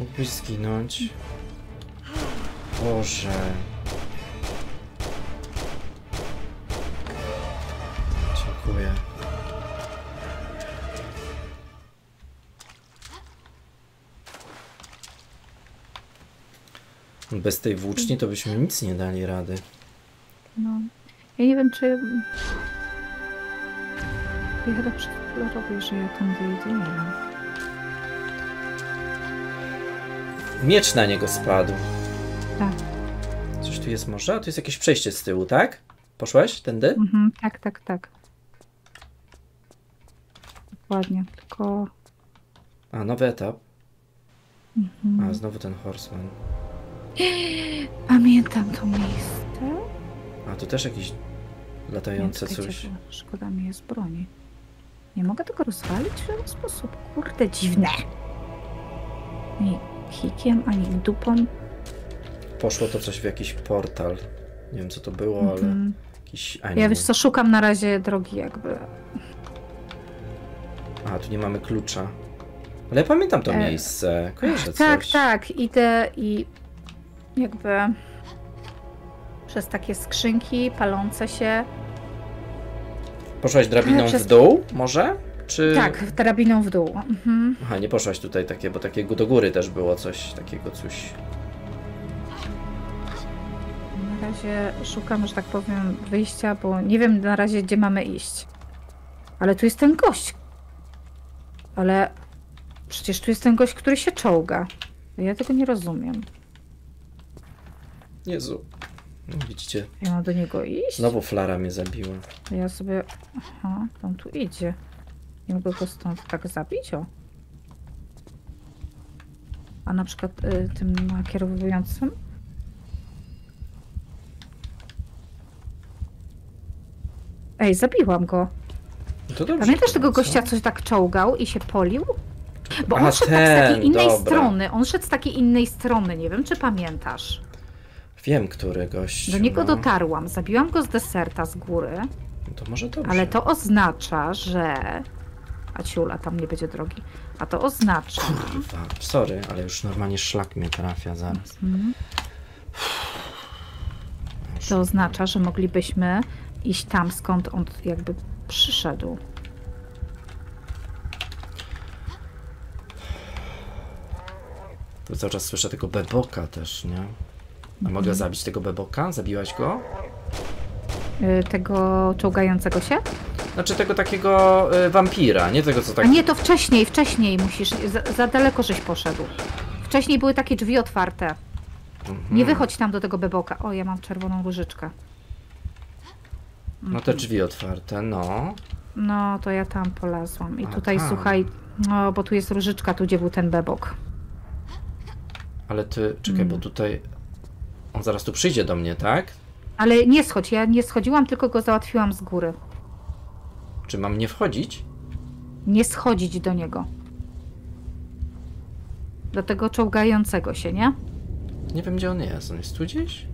Mógłbyś zginąć? Boże. Dziękuję. Bez tej włóczni to byśmy nic nie dali rady. Wiem, czy... Ja chyba przeksplorowię, że ja tam wyjdę, nie wiem. Miecz na niego spadł. Tak. Coś tu jest może? Tu jest jakieś przejście z tyłu, tak? Poszłeś tędy? Mhm, tak, tak, tak. Dokładnie, tylko... A, nowy etap. Mhm. A, znowu ten horseman. Pamiętam to miejsce. A, tu też jakieś latające coś. Szkoda mi jest broni. Nie mogę tego rozwalić w żaden sposób. Kurde, dziwne. Ani kikiem, ani dupą. Poszło to coś w jakiś portal. Nie wiem co to było, ale Mhm. jakiś Ja wiesz co, szukam na razie drogi jakby. A, tu nie mamy klucza. Ale ja pamiętam to E, miejsce. Kojarzę Tak, coś. tak, idę i jakby przez takie skrzynki palące się. Poszłaś drabiną Przez- w dół, może? Czy... Tak, drabiną w dół. Mhm. Aha, nie poszłaś tutaj takie, bo takiego do góry też było coś takiego, coś. Na razie szukam, że tak powiem, wyjścia, bo nie wiem na razie, gdzie mamy iść. Ale tu jest ten gość. Ale przecież tu jest ten gość, który się czołga. Ja tego nie rozumiem. Jezu. No, widzicie, Ja mam do niego iść? znowu flara mnie zabiła. Ja sobie... Aha, on tu idzie. Nie mogę go stąd tak zabić, o. A na przykład y, tym nakierowującym? Ej, zabiłam go. No to dobrze. Pamiętasz tego gościa, co się tak czołgał i się polił? Bo on A, szedł tak z ten, takiej innej dobra. strony. On szedł z takiej innej strony, nie wiem czy pamiętasz. Wiem, który gość. Do niego no. dotarłam, zabiłam go z deserta z góry, No To może dobrze. ale to oznacza, że... A ciula, tam nie będzie drogi. A to oznacza... Kurwa, sorry, ale już normalnie szlak mnie trafia zaraz. Mhm. To oznacza, że moglibyśmy iść tam, skąd on jakby przyszedł. Tu cały czas słyszę tego beboka też, nie? A Mhm. mogę zabić tego beboka? Zabiłaś go? Y, Tego czołgającego się? Znaczy tego takiego y, wampira, nie tego co tak... A nie, to wcześniej, wcześniej musisz, za, za daleko żeś poszedł. Wcześniej były takie drzwi otwarte. Mhm. Nie wychodź tam do tego beboka. O, ja mam czerwoną różyczkę. No te drzwi otwarte, no. No, to ja tam polazłam. I A, tutaj, tam. słuchaj, no, bo tu jest różyczka, tu gdzie był ten bebok. Ale ty, czekaj, Mm. bo tutaj... On zaraz tu przyjdzie do mnie, tak? Ale nie schodź, ja nie schodziłam, tylko go załatwiłam z góry. Czy mam nie wchodzić? Nie schodzić do niego. Do tego czołgającego się, nie? Nie wiem, gdzie on jest. On jest tu gdzieś?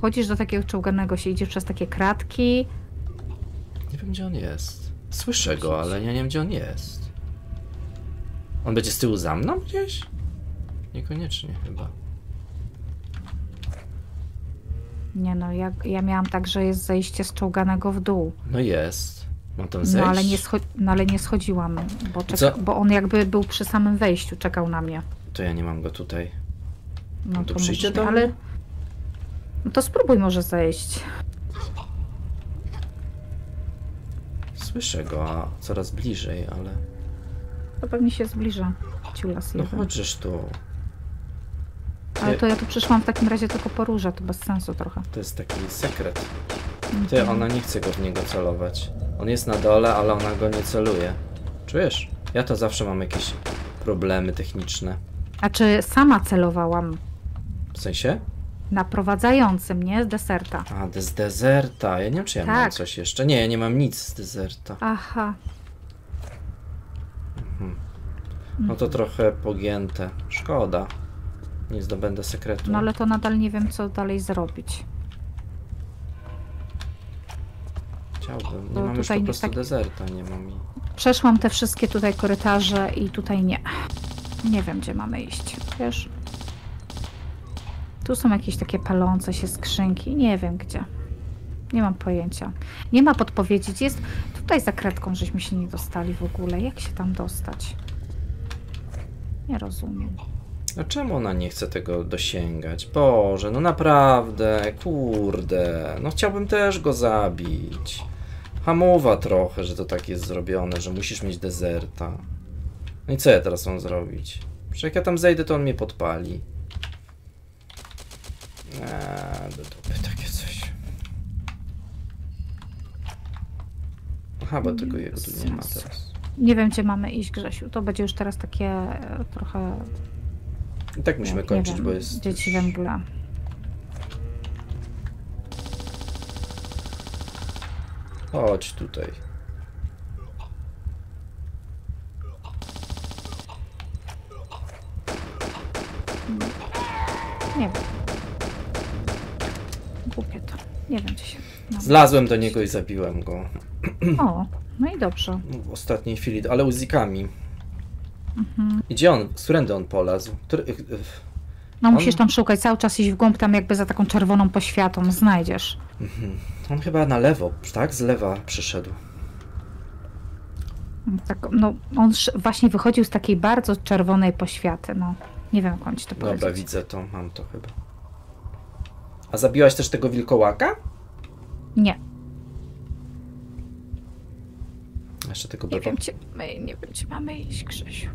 Chodzisz do takiego czołganego się, idziesz przez takie kratki. Nie wiem, gdzie on jest. Słyszę go, ale ja nie wiem, gdzie on jest. On będzie z tyłu za mną gdzieś? Niekoniecznie chyba. Nie no, ja, ja miałam tak, że jest zejście z czołganego w dół. No jest. Mam tam zejść? No ale nie, scho- no, ale nie schodziłam, bo, czeka- Co? bo on jakby był przy samym wejściu, czekał na mnie. To ja nie mam go tutaj. No On tu to przyjdzie do ale... mnie? No to spróbuj może zejść. Słyszę go, a coraz bliżej, ale... To pewnie się zbliża. Ciulas No chodźesz tu. Ale to ja tu przyszłam w takim razie tylko po róże, to bez sensu trochę. To jest taki sekret. Mhm. Ty, ona nie chce go w niego celować. On jest na dole, ale ona go nie celuje. Czujesz? Ja to zawsze mam jakieś problemy techniczne. A czy sama celowałam W sensie? Naprowadzającym, nie? Z deserta. A, z dezerta. Ja nie wiem, czy ja mam Tak. coś jeszcze. Nie, ja nie mam nic z dezerta. Aha. No to trochę pogięte. Szkoda. Nie zdobędę sekretu. No ale to nadal nie wiem, co dalej zrobić. Chciałbym. Nie Bo mam już po prostu tak- dezerta, nie mam i... Przeszłam te wszystkie tutaj korytarze i tutaj nie. Nie wiem, gdzie mamy iść. Wiesz? Tu są jakieś takie palące się skrzynki. Nie wiem gdzie. Nie mam pojęcia. Nie ma podpowiedzi. Jest tutaj za kredką żeśmy się nie dostali w ogóle? Jak się tam dostać? Nie rozumiem. A czemu ona nie chce tego dosięgać? Boże, no naprawdę, kurde. No chciałbym też go zabić. Hamowa trochę, że to tak jest zrobione, że musisz mieć dezerta. No i co ja teraz mam zrobić? Przecież jak ja tam zejdę, to on mnie podpali. Eee, do dupy takie coś. Aha, bo tego jego tu nie ma teraz. Nie wiem, gdzie mamy iść, Grzesiu. To będzie już teraz takie e, trochę... I tak musimy nie kończyć, wiem, bo jest... Dzieci we mgle. Chodź tutaj. Nie wiem. Nie wiem, gdzie się... No. Zlazłem do niego i zabiłem go. O, no i dobrze. W ostatniej chwili, ale uzikami. Mhm. Gdzie on? Z którędy on polazł? Który... y, y, No On- musisz tam szukać, cały czas iść w głąb tam jakby za taką czerwoną poświatą. Znajdziesz. mhm. On chyba na lewo, tak? Z lewa przyszedł. Tak, no, on właśnie wychodził z takiej bardzo czerwonej poświaty, no. Nie wiem, jak mam ci to Dobra, powiedzieć. widzę to, mam to chyba. A zabiłaś też tego wilkołaka? Nie, Jeszcze tego nie wiem, gdzie, my, nie wiem, gdzie mamy iść, Krzysiu.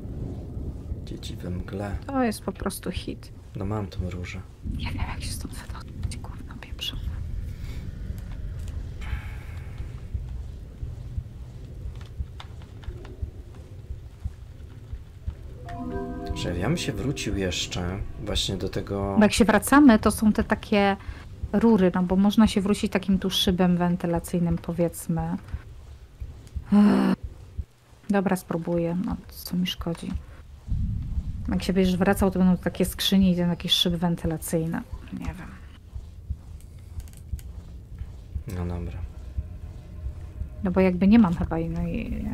Dzieci we mgle. To jest po prostu hit. No mam tą różę. Nie wiem, jak się stąd wydostać, gówno pieprzone. Że ja bym się wrócił jeszcze właśnie do tego... Bo jak się wracamy, to są te takie rury, no bo można się wrócić takim tu szybem wentylacyjnym, powiedzmy. Dobra, spróbuję. No, co mi szkodzi. Jak się będziesz wracał, to będą takie skrzynie i ten taki szyb wentylacyjny. Nie wiem. No dobra. No bo jakby nie mam chyba innej...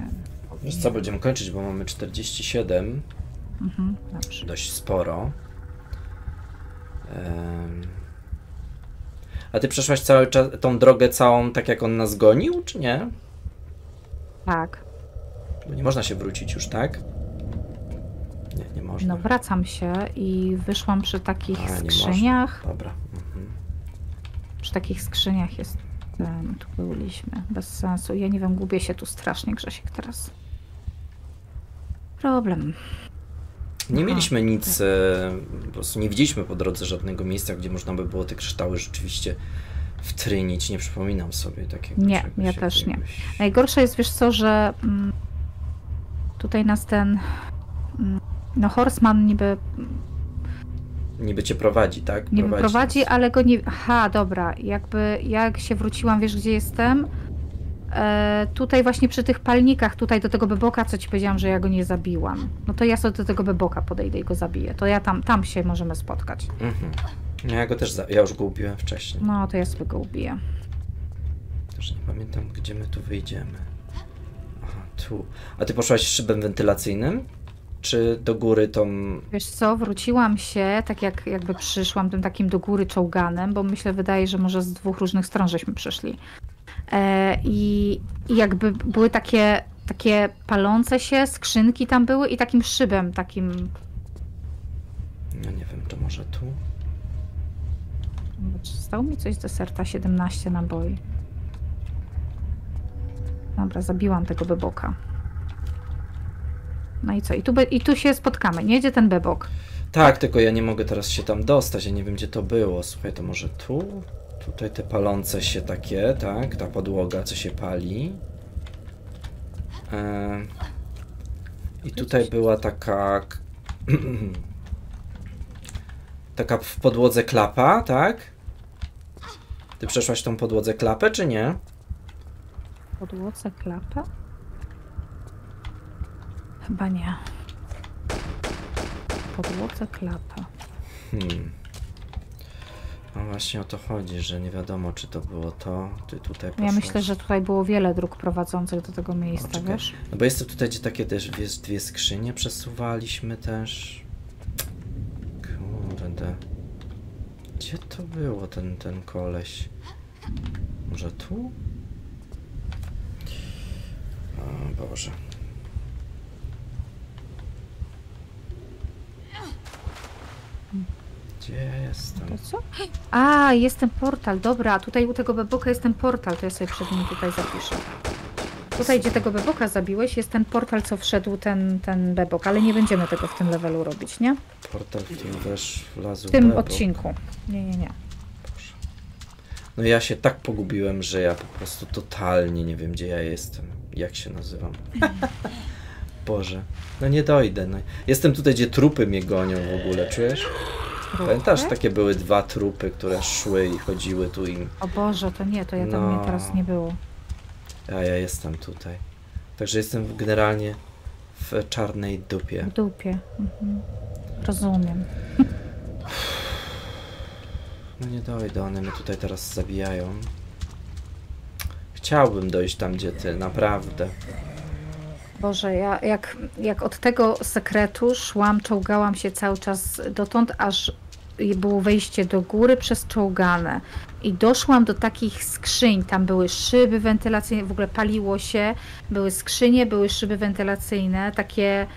Wiesz co, będziemy kończyć, bo mamy 47. Mhm, dość sporo. A ty przeszłaś cały czas tą drogę całą tak jak on nas gonił, czy nie? Tak. Bo nie można się wrócić już, tak? Nie, nie można. No wracam się i wyszłam przy takich A, skrzyniach. Dobra. Mhm. Przy takich skrzyniach jest ten, tu byliśmy. Bez sensu. Ja nie wiem, gubię się tu strasznie, Grzesiek, teraz. Problem. Nie Aha. mieliśmy nic, e, po prostu nie widzieliśmy po drodze żadnego miejsca, gdzie można by było te kryształy rzeczywiście wtrynić. Nie przypominam sobie takiego Nie, ja też nie. jakiegoś- Najgorsze jest, wiesz co, że mm, tutaj nas ten mm, no Horseman niby, Niby cię prowadzi, tak? niby prowadzi, nas. ale go nie... Aha, dobra, jakby jak się wróciłam, wiesz gdzie jestem? E, tutaj właśnie przy tych palnikach, tutaj do tego beboka, co ci powiedziałam, że ja go nie zabiłam. No to ja sobie do tego beboka podejdę i go zabiję. To ja tam, tam się możemy spotkać. Mhm. No, Ja go też, ja już go ubiłem wcześniej. No to ja sobie go ubiję. Też nie pamiętam, gdzie my tu wyjdziemy. Aha, tu. A ty poszłaś szybem wentylacyjnym? Czy do góry tą... Wiesz co, wróciłam się, tak jak jakby przyszłam tym takim do góry czołganem, bo myślę, wydaje, że może z dwóch różnych stron żeśmy przyszli. E, i, I jakby były takie, takie palące się skrzynki tam były i takim szybem, takim... No nie wiem, to może tu? Stało mi coś z deserta, 17 naboi. Dobra, zabiłam tego beboka. No i co? I tu, I tu się spotkamy, nie? Gdzie ten bebok? Tak, tylko ja nie mogę teraz się tam dostać, ja nie wiem, gdzie to było. Słuchaj, to może tu? Tutaj te palące się takie, tak? Ta podłoga, co się pali. Em, I tutaj była taka... <clears throat> taka w podłodze klapa, tak? Ty przeszłaś tą podłodze klapę, czy nie? Podłodze klapę? Chyba nie. Podłodze klapę. Hmm. No właśnie o to chodzi, że nie wiadomo, czy to było to, ty tutaj Ja poszłaś. myślę, że tutaj było wiele dróg prowadzących do tego miejsca, czekaj. wiesz? No bo jest tutaj, gdzie takie też dwie, dwie skrzynie przesuwaliśmy też. Kurde. Gdzie to było, ten, ten koleś? Może tu? O Boże. Gdzie ja jestem? To co? A, jest ten portal, dobra, tutaj u tego beboka jest ten portal, to ja sobie przed nim tutaj zapiszę. Tutaj, gdzie tego beboka zabiłeś, jest ten portal, co wszedł ten, ten bebok, ale nie będziemy tego w tym levelu robić, nie? Portal w tym wesz wlazł W tym bebo. odcinku. Nie, nie, nie. Boże. No ja się tak pogubiłem, że ja po prostu totalnie nie wiem, gdzie ja jestem. Jak się nazywam. <laughs> Boże. No nie dojdę. No. Jestem tutaj, gdzie trupy mnie gonią w ogóle, czujesz? Pamiętasz, Trupy? takie były dwa trupy, które szły i chodziły tu im. O Boże, to nie, to ja tam No. mnie teraz nie było. A ja jestem tutaj. Także jestem generalnie w czarnej dupie. W dupie. Mhm. Rozumiem. <laughs> No nie dojdę, one mnie tutaj teraz zabijają. Chciałbym dojść tam, gdzie ty, naprawdę. Boże, ja jak, jak od tego sekretu szłam, czołgałam się cały czas dotąd, aż było wejście do góry przez czołgane. I doszłam do takich skrzyń. Tam były szyby wentylacyjne, w ogóle paliło się, były skrzynie, były szyby wentylacyjne, takie.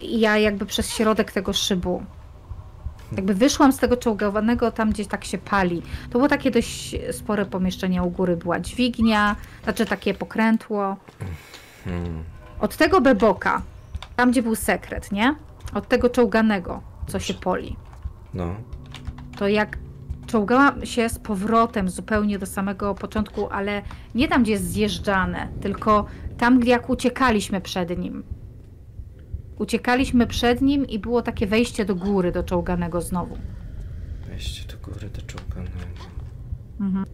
Ja jakby przez środek tego szybu. Jakby wyszłam z tego czołgowanego tam, gdzie tak się pali. To było takie dość spore pomieszczenie. U góry była dźwignia, znaczy takie pokrętło. Od tego beboka, tam gdzie był sekret, nie? Od tego czołganego, co się poli. No. To jak czołgałam się z powrotem zupełnie do samego początku, ale nie tam, gdzie jest zjeżdżane, tylko tam, gdzie jak uciekaliśmy przed nim. Uciekaliśmy przed nim i było takie wejście do góry, do czołganego znowu. Wejście do góry do czołganego. Mhm.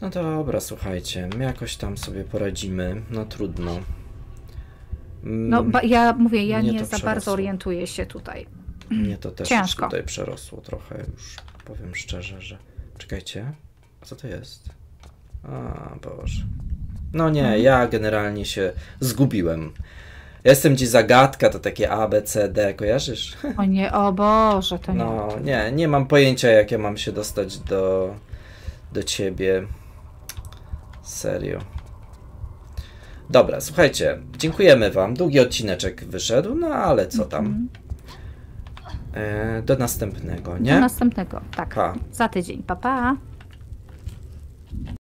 No dobra, słuchajcie, my jakoś tam sobie poradzimy. No trudno. No, ja mówię, ja nie za bardzo przerosło. orientuję się tutaj. Mnie to też Ciężko. już tutaj przerosło trochę, już powiem szczerze, że... Czekajcie, co to jest? A, Boże. No nie, Mhm. ja generalnie się zgubiłem. Ja jestem gdzieś zagadka, to takie A, B, C, D, kojarzysz? O nie, o Boże, to nie. No, nie, nie mam pojęcia, jak ja mam się dostać do, do ciebie. Serio. Dobra, słuchajcie, dziękujemy wam. Długi odcineczek wyszedł, no ale co tam. Mhm. E, do następnego, Do nie? następnego, tak. Pa. Za tydzień. Pa, pa.